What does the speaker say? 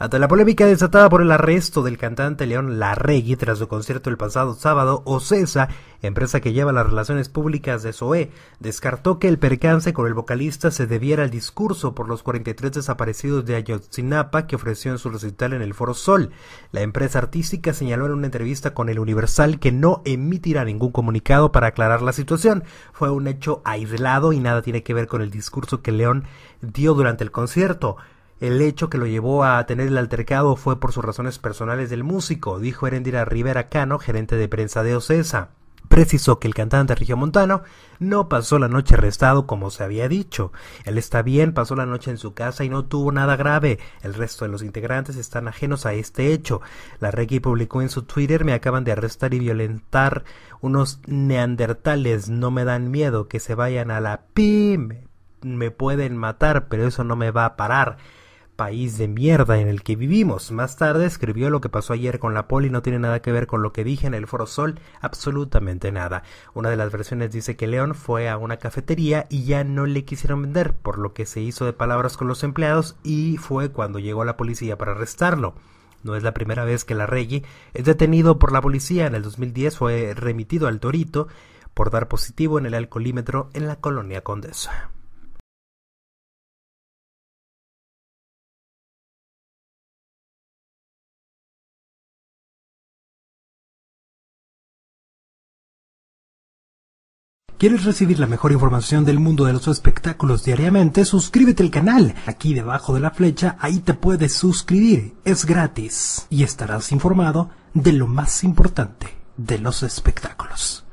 Ante la polémica desatada por el arresto del cantante León Larregui tras su concierto el pasado sábado, Ocesa, empresa que lleva las relaciones públicas de SOE, descartó que el percance con el vocalista se debiera al discurso por los 43 desaparecidos de Ayotzinapa que ofreció en su recital en el Foro Sol. La empresa artística señaló en una entrevista con el Universal que no emitirá ningún comunicado para aclarar la situación. Fue un hecho aislado y nada tiene que ver con el discurso que León dio durante el concierto. El hecho que lo llevó a tener el altercado fue por sus razones personales del músico, dijo Erendira Rivera Cano, gerente de prensa de Ocesa. Precisó que el cantante Montano no pasó la noche arrestado como se había dicho. Él está bien, pasó la noche en su casa y no tuvo nada grave. El resto de los integrantes están ajenos a este hecho. La Reggae publicó en su Twitter me acaban de arrestar y violentar unos neandertales. No me dan miedo que se vayan a la PIM. Me pueden matar, pero eso no me va a parar país de mierda en el que vivimos. Más tarde escribió lo que pasó ayer con la poli no tiene nada que ver con lo que dije en el Foro Sol, absolutamente nada. Una de las versiones dice que León fue a una cafetería y ya no le quisieron vender, por lo que se hizo de palabras con los empleados y fue cuando llegó la policía para arrestarlo. No es la primera vez que la Reggie es detenido por la policía. En el 2010 fue remitido al Torito por dar positivo en el alcoholímetro en la colonia Condesa. ¿Quieres recibir la mejor información del mundo de los espectáculos diariamente? Suscríbete al canal. Aquí debajo de la flecha, ahí te puedes suscribir. Es gratis. Y estarás informado de lo más importante de los espectáculos.